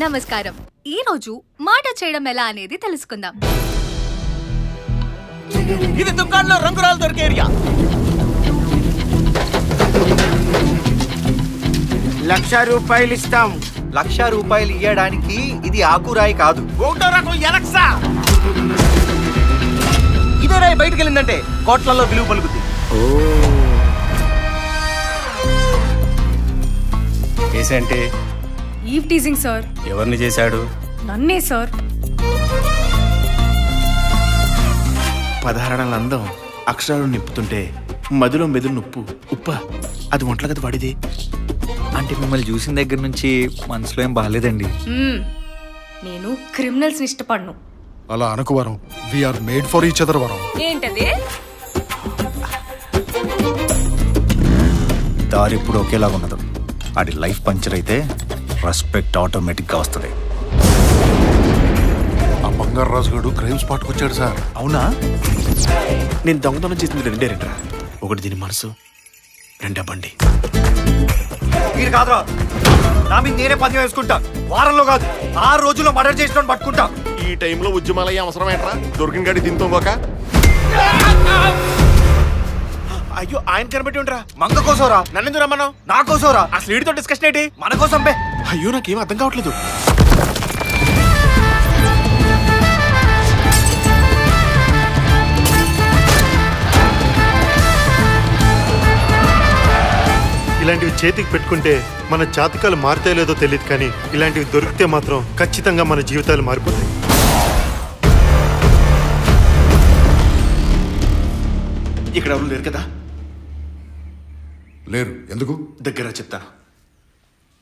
నమస్కారం. ఈ రోజు మాట చేయడం ఎలా అనేది తెలుసుకుందాం. ఇది దుకాణంలో రంగురాలు దొరికే ఏరియా. లక్ష రూపాయలు ఇస్తాం. లక్ష రూపాయలు ఇయ్యడానికి ఇది ఆకురాయి కాదు. ఒకటో రకం ఎలక్సా? ఇదే రాయి బయటకు వెళ్ళిందంటే కోట్లలో విలువ పలుకుతుంది కేసంటే ఈవ్ టీజింగ్ సార్ ఎవరిని చేశాడు? నన్నే సార్ పదహారణల అందం అక్షరాలు నింపుతుంటే మదిలో మెదులు నొప్పు. ఉప్ప అది ఒంట్ల కదా వాడిది? అంటే మిమ్మల్ని చూసిన దగ్గర నుంచి మనసులో ఏం బాగాలేదండి. నేను క్రిమినల్స్ ఇష్టపడను. అలా అనుకు వరం. We are made for each other వరం. ఏంటది? దారి ఇప్పుడు ఒకేలాగా ఉండదు అది లైఫ్ పంచర్ అయితే రెస్పెక్ట్ ఆటోమేటిక్గా వస్తుంది. ఆ బంగారు రాజు గడు క్రైమ్ స్పాట్కి వచ్చాడు సార్. అవునా? నేను దొంగతనం చేసింది రెండే రెండ్రా ఒకటి దీని మనసు రెండా బండి. మీరు కాదురా. నా మీద నేనే పని వేసుకుంటా. వారంలో కాదు ఆరు రోజుల్లో మర్డర్ చేసిన పట్టుకుంటా. ఈ టైంలో ఉద్యమాలయ్యే అవసరం ఏంట్రా? దొరికిన గడి దీంతో ఒక అయ్యో ఆయన కనబెట్టి ఉండరా? మంగ కోసోరా? నన్నెందుకు రమ్మన్నావు? నా కోసోరా? అసలు వీడితో డిస్కషన్ ఏంటి? మన కోసం బే అయ్యో నాకేం అర్థం కావట్లేదు. ఇలాంటివి చేతికి పెట్టుకుంటే మన జాతకాలు మారితే లేదో తెలియదు కానీ ఇలాంటివి దొరికితే మాత్రం ఖచ్చితంగా మన జీవితాలు మారిపోతాయి. ఇక్కడ ఎవరు లేరు కదా? లేరు. ఎందుకు? దగ్గర చెప్తాను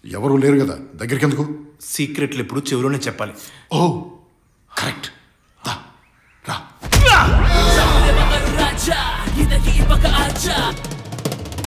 ఎవరు లేరు కదా? దగ్గరికి ఎందుకు సీక్రెట్లు ఎప్పుడు చెవిలోనే చెప్పాలి. ఓ కరెక్ట్.